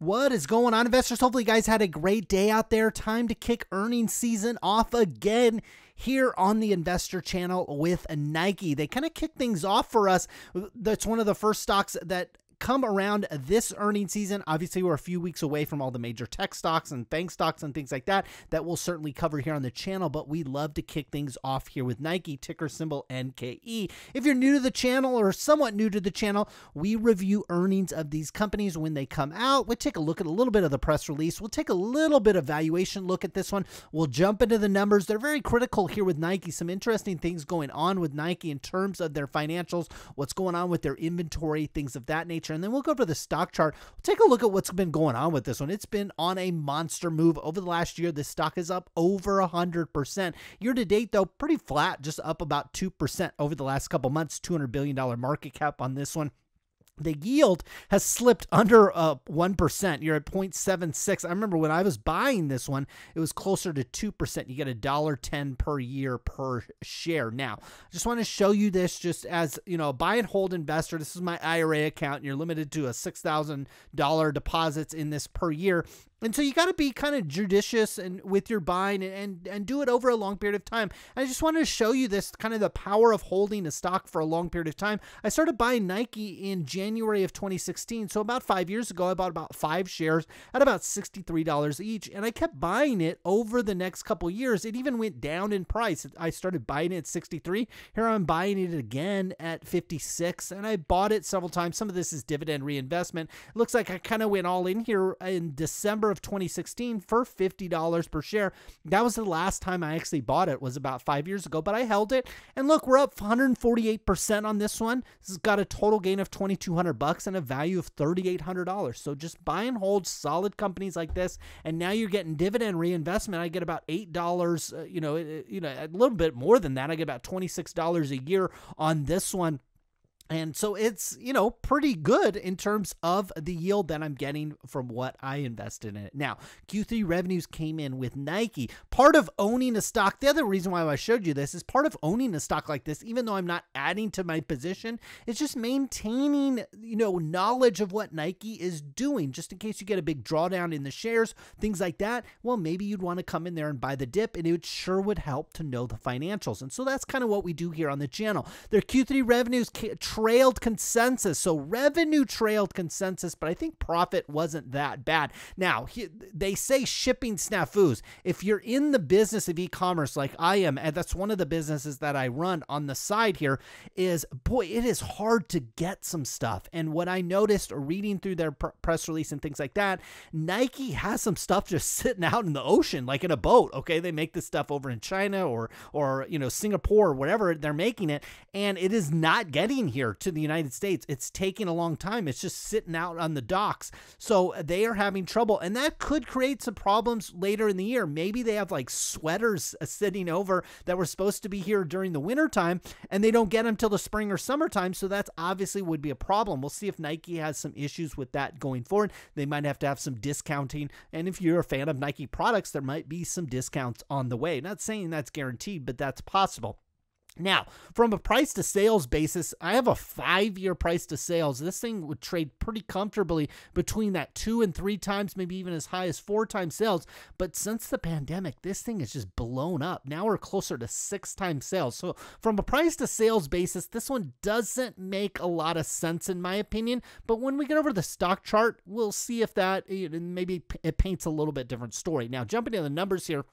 What is going on, investors? Hopefully, you guys had a great day out there. Time to kick earnings season off again here on the investor channel with Nike. They kind of kick things off for us. That's one of the first stocks that come around this earning season. Obviously, we're a few weeks away from all the major tech stocks and bank stocks and things like that that we'll certainly cover here on the channel, but we love to kick things off here with Nike, ticker symbol NKE. If you're new to the channel or somewhat new to the channel, we review earnings of these companies when they come out. We'll take a look at a little bit of the press release. We'll take a little bit of valuation look at this one. We'll jump into the numbers. They're very critical here with Nike. Some interesting things going on with Nike in terms of their financials, what's going on with their inventory, things of that nature. And then we'll go over the stock chart. We'll take a look at what's been going on with this one. It's been on a monster move over the last year. This stock is up over 100%. Year to date, though, pretty flat, just up about 2% over the last couple months. $200 billion market cap on this one the yield has slipped under uh, 1%. You're at 0.76. I remember when I was buying this one, it was closer to 2%. You get a dollar 10 per year per share. Now, I just want to show you this just as, you know, buy and hold investor. This is my IRA account. And you're limited to a $6,000 deposits in this per year. And so you got to be kind of judicious and with your buying and, and and do it over a long period of time. I just wanted to show you this kind of the power of holding a stock for a long period of time. I started buying Nike in January of 2016, so about five years ago, I bought about five shares at about $63 each, and I kept buying it over the next couple years. It even went down in price. I started buying it at 63. Here I'm buying it again at 56, and I bought it several times. Some of this is dividend reinvestment. It looks like I kind of went all in here in December of 2016 for $50 per share. That was the last time I actually bought it was about 5 years ago, but I held it. And look, we're up 148% on this one. This has got a total gain of 2200 bucks and a value of $3800. So just buy and hold solid companies like this and now you're getting dividend reinvestment. I get about $8, uh, you know, you know, a little bit more than that. I get about $26 a year on this one and so it's, you know, pretty good in terms of the yield that I'm getting from what I invested in it. Now, Q3 revenues came in with Nike. Part of owning a stock, the other reason why I showed you this is part of owning a stock like this, even though I'm not adding to my position, it's just maintaining, you know, knowledge of what Nike is doing, just in case you get a big drawdown in the shares, things like that. Well, maybe you'd want to come in there and buy the dip, and it sure would help to know the financials. And so that's kind of what we do here on the channel. Their Q3 revenues trailed consensus. So revenue trailed consensus, but I think profit wasn't that bad. Now, he, they say shipping snafus. If you're in the business of e-commerce like I am, and that's one of the businesses that I run on the side here, is boy, it is hard to get some stuff. And what I noticed reading through their pr press release and things like that, Nike has some stuff just sitting out in the ocean, like in a boat. Okay, they make this stuff over in China or or you know Singapore or whatever they're making it, and it is not getting here to the United States. It's taking a long time. It's just sitting out on the docks. So they are having trouble. And that could create some problems later in the year. Maybe they have like sweaters uh, sitting over that were supposed to be here during the winter time and they don't get them till the spring or summertime. So that's obviously would be a problem. We'll see if Nike has some issues with that going forward. They might have to have some discounting. And if you're a fan of Nike products, there might be some discounts on the way. Not saying that's guaranteed, but that's possible. Now, from a price to sales basis, I have a five year price to sales. This thing would trade pretty comfortably between that two and three times, maybe even as high as four times sales. But since the pandemic, this thing is just blown up. Now we're closer to six times sales. So, from a price to sales basis, this one doesn't make a lot of sense, in my opinion. But when we get over the stock chart, we'll see if that maybe it paints a little bit different story. Now, jumping to the numbers here.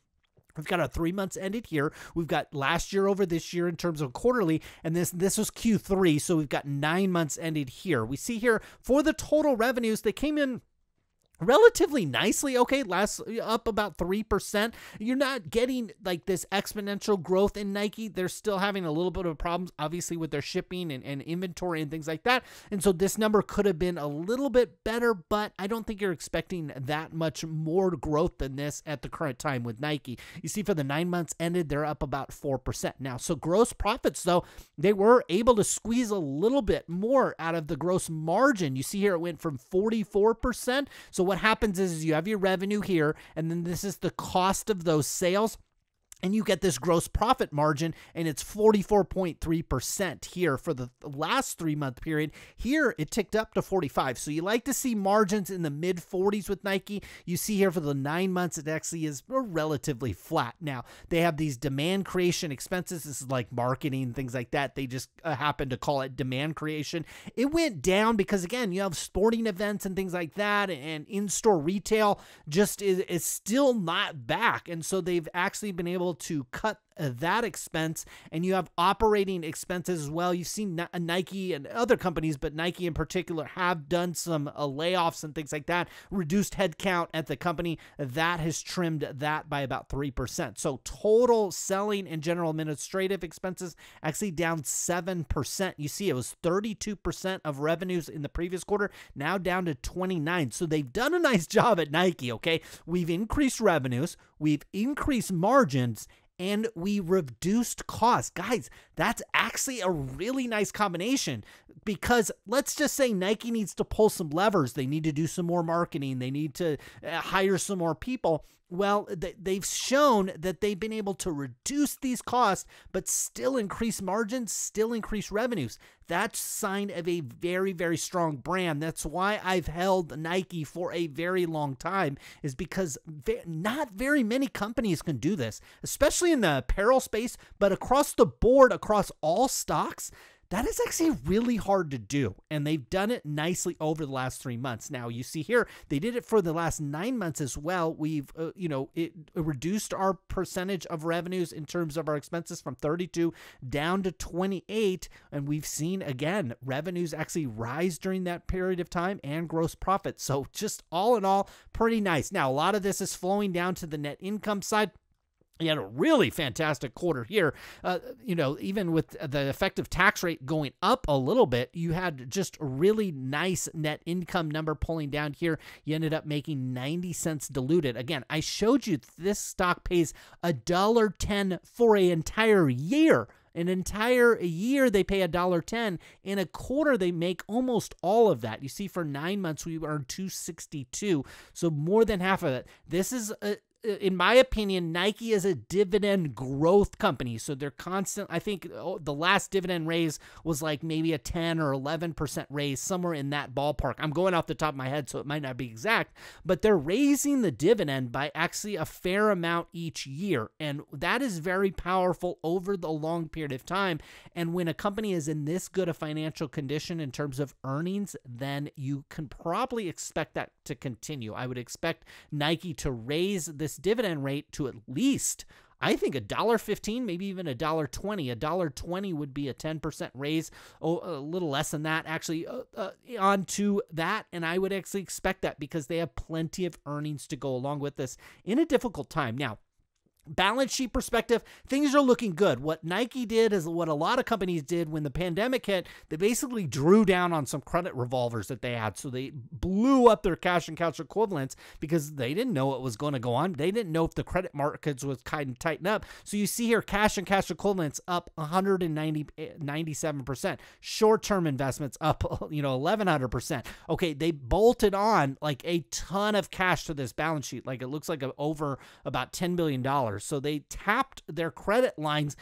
We've got our three months ended here. We've got last year over this year in terms of quarterly, and this this was Q3, so we've got nine months ended here. We see here for the total revenues, they came in relatively nicely okay last up about 3% you're not getting like this exponential growth in nike. They're still having a little bit of problems obviously with their shipping and, and inventory and things like that. And so this number could have been a little bit better but i don't think you're expecting that much more growth than this at the current time with nike. You see for the nine months ended they're up about 4% now so gross profits though they were able to squeeze a little bit more out of the gross margin. You see here it went from 44% so what happens is, you have your revenue here, and then this is the cost of those sales and you get this gross profit margin and it's 44.3% here for the last 3 month period. Here it ticked up to 45 so you like to see margins in the mid 40s with Nike. You see here for the 9 months it actually is relatively flat. Now they have these demand creation expenses. This is like marketing things like that. They just uh, happen to call it demand creation. It went down because again you have sporting events and things like that and in-store retail just is, is still not back. And so they've actually been able able to cut that expense and you have operating expenses as well. You've seen uh, Nike and other companies, but Nike in particular have done some uh, layoffs and things like that, reduced headcount at the company. That has trimmed that by about 3%. So total selling and general administrative expenses actually down 7%. You see it was 32% of revenues in the previous quarter, now down to 29. So they've done a nice job at Nike, okay? We've increased revenues, we've increased margins, and we reduced costs. Guys, that's actually a really nice combination because let's just say Nike needs to pull some levers. They need to do some more marketing, they need to uh, hire some more people. Well, they've shown that they've been able to reduce these costs, but still increase margins, still increase revenues. That's sign of a very, very strong brand. That's why I've held Nike for a very long time, is because not very many companies can do this, especially in the apparel space, but across the board, across all stocks that is actually really hard to do. And they've done it nicely over the last three months. Now, you see here, they did it for the last nine months as well. We've, uh, you know, it reduced our percentage of revenues in terms of our expenses from 32 down to 28. And we've seen, again, revenues actually rise during that period of time and gross profit. So, just all in all, pretty nice. Now, a lot of this is flowing down to the net income side. He had a really fantastic quarter here. Uh, you know, even with the effective tax rate going up a little bit, you had just a really nice net income number pulling down here. You ended up making 90 cents diluted. Again, I showed you this stock pays a dollar ten for an entire year. An entire year they pay a dollar ten. In a quarter they make almost all of that. You see, for nine months we earned two sixty two, so more than half of it. This is a, Uh, in my opinion, Nike is a dividend growth company. So they're constant. I think oh, the last dividend raise was like maybe a 10 or 11% raise, somewhere in that ballpark. I'm going off the top of my head, so it might not be exact, but they're raising the dividend by actually a fair amount each year. And that is very powerful over the long period of time. And when a company is in this good a financial condition in terms of earnings, then you can probably expect that to continue. I would expect Nike to raise this dividend rate to at least I think a dollar fifteen, maybe even a dollar twenty. A dollar twenty would be a ten percent raise. Oh, a little less than that, actually, uh, uh, onto that. And I would actually expect that because they have plenty of earnings to go along with this in a difficult time. Now, balance sheet perspective, things are looking good. What Nike did is what a lot of companies did when the pandemic hit. They basically drew down on some credit revolvers that they had. So they blew up their cash and cash equivalents because they didn't know what was going to go on. They didn't know if the credit markets was kind of tighten up. So you see here cash and cash equivalents up 190 97%. Short-term investments up, you know, 1100%. Okay, they bolted on like a ton of cash to this balance sheet. Like it looks like over about 10 billion dollars so they tapped their credit lines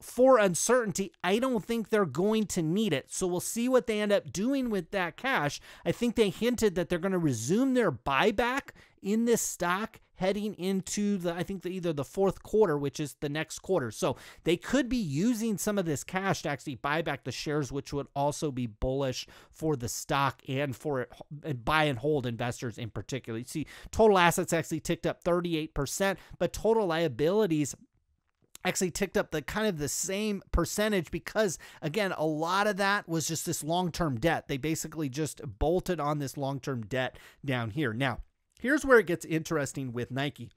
for uncertainty. I don't think they're going to need it. So we'll see what they end up doing with that cash. I think they hinted that they're going to resume their buyback in this stock heading into the I think the, either the fourth quarter, which is the next quarter. So they could be using some of this cash to actually buy back the shares, which would also be bullish for the stock and for it, buy and hold investors in particular. You see, total assets actually ticked up 38%, but total liabilities actually ticked up the kind of the same percentage because again a lot of that was just this long-term debt they basically just bolted on this long-term debt down here now Here's where it gets interesting with Nike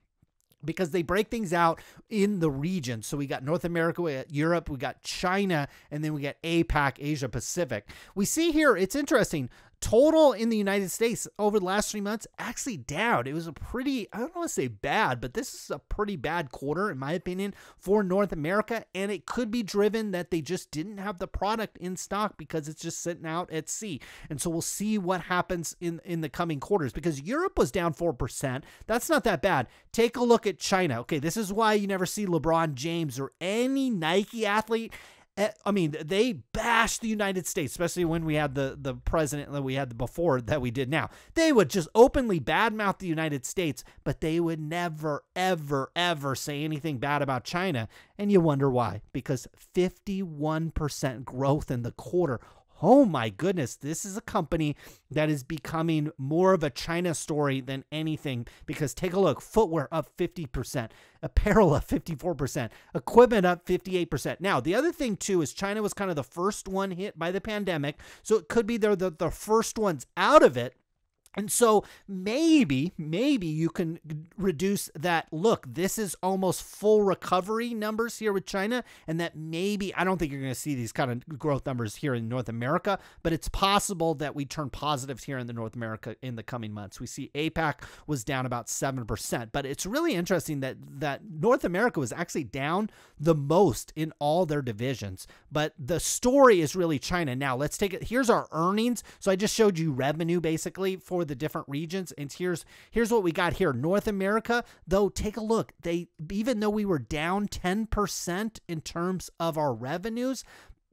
because they break things out in the region. So we got North America, we got Europe, we got China, and then we got APAC, Asia Pacific. We see here, it's interesting. Total in the United States over the last three months actually down. It was a pretty, I don't want to say bad, but this is a pretty bad quarter, in my opinion, for North America. And it could be driven that they just didn't have the product in stock because it's just sitting out at sea. And so we'll see what happens in, in the coming quarters because Europe was down 4%. That's not that bad. Take a look at China. Okay, this is why you never see LeBron James or any Nike athlete Eh, I mean, they bashed the United States, especially when we had the the president that we had before that we did now. They would just openly badmouth the United States, but they would never, ever, ever say anything bad about China. And you wonder why? Because 51% growth in the quarter oh my goodness, this is a company that is becoming more of a China story than anything because take a look footwear up 50%, apparel up 54%, equipment up 58%. Now, the other thing too is China was kind of the first one hit by the pandemic, so it could be they're the, the first ones out of it. And so maybe, maybe you can reduce that. Look, this is almost full recovery numbers here with China, and that maybe, I don't think you're going to see these kind of growth numbers here in North America, but it's possible that we turn positives here in the North America in the coming months. We see APAC was down about 7%, but it's really interesting that, that North America was actually down the most in all their divisions. But the story is really China. Now, let's take it. Here's our earnings. So I just showed you revenue basically for for the different regions. And here's here's what we got here. North America, though, take a look. They even though we were down 10% in terms of our revenues,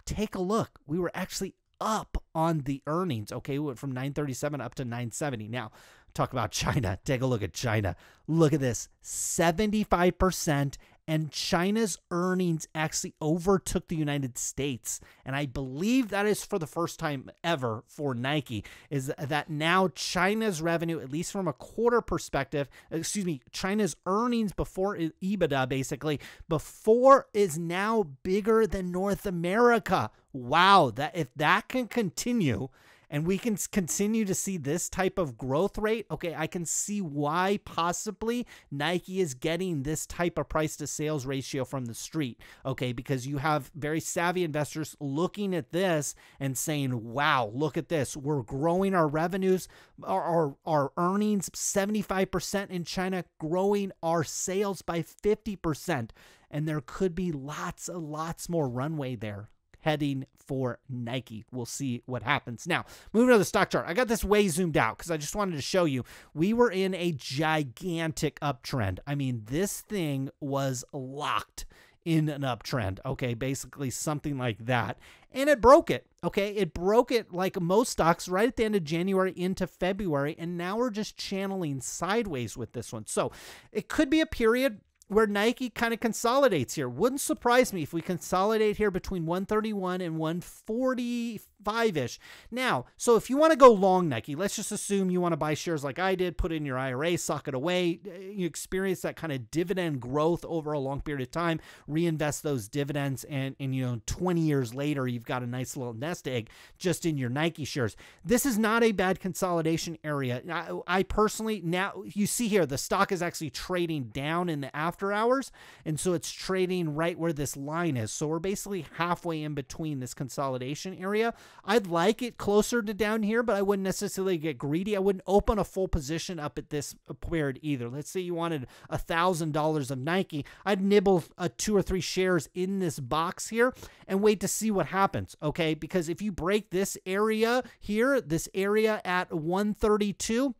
take a look. We were actually up on the earnings. Okay, we went from 937 up to 970. Now, talk about China. Take a look at China. Look at this 75% and China's earnings actually overtook the United States. And I believe that is for the first time ever for Nike, is that now China's revenue, at least from a quarter perspective, excuse me, China's earnings before EBITDA, basically, before is now bigger than North America. Wow, that if that can continue, and we can continue to see this type of growth rate, okay, I can see why possibly Nike is getting this type of price to sales ratio from the street, okay, because you have very savvy investors looking at this and saying, wow, look at this. We're growing our revenues, our, our, our earnings 75% in China, growing our sales by 50%. And there could be lots and lots more runway there heading for Nike. We'll see what happens. Now, moving to the stock chart. I got this way zoomed out because I just wanted to show you we were in a gigantic uptrend. I mean, this thing was locked in an uptrend. Okay, basically something like that. And it broke it. Okay, it broke it like most stocks right at the end of January into February. And now we're just channeling sideways with this one. So it could be a period where Nike kind of consolidates here. Wouldn't surprise me if we consolidate here between 131 and 145 ish. Now, so if you want to go long Nike, let's just assume you want to buy shares like I did, put in your IRA, sock it away, you experience that kind of dividend growth over a long period of time, reinvest those dividends, and, and you know, 20 years later, you've got a nice little nest egg just in your Nike shares. This is not a bad consolidation area. I, I personally, now you see here, the stock is actually trading down in the after after hours. And so it's trading right where this line is. So we're basically halfway in between this consolidation area. I'd like it closer to down here, but I wouldn't necessarily get greedy. I wouldn't open a full position up at this period either. Let's say you wanted a thousand dollars of Nike. I'd nibble a two or three shares in this box here and wait to see what happens. Okay. Because if you break this area here, this area at 132,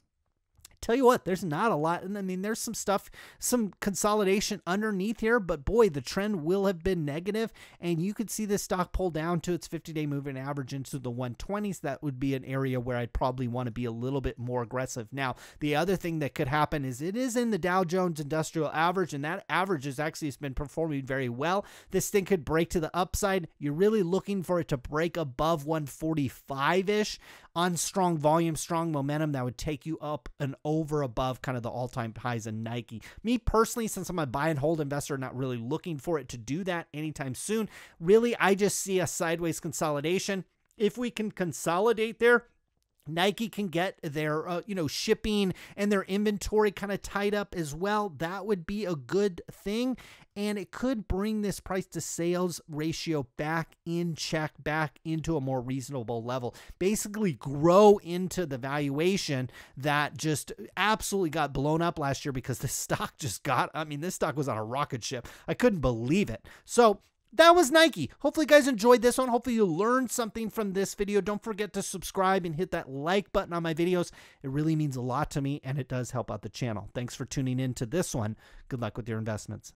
Tell you what, there's not a lot. And I mean, there's some stuff, some consolidation underneath here, but boy, the trend will have been negative, and you could see this stock pull down to its 50 day moving average into the 120s. That would be an area where I'd probably want to be a little bit more aggressive. Now, the other thing that could happen is it is in the Dow Jones Industrial Average, and that average has actually been performing very well. This thing could break to the upside. You're really looking for it to break above 145 ish on strong volume, strong momentum that would take you up and over above kind of the all time highs in Nike. Me personally, since I'm a buy and hold investor, not really looking for it to do that anytime soon. Really, I just see a sideways consolidation. If we can consolidate there, Nike can get their uh, you know shipping and their inventory kind of tied up as well. That would be a good thing and it could bring this price to sales ratio back in check back into a more reasonable level. Basically grow into the valuation that just absolutely got blown up last year because the stock just got I mean this stock was on a rocket ship. I couldn't believe it. So that was Nike. Hopefully, you guys enjoyed this one. Hopefully, you learned something from this video. Don't forget to subscribe and hit that like button on my videos. It really means a lot to me and it does help out the channel. Thanks for tuning in to this one. Good luck with your investments.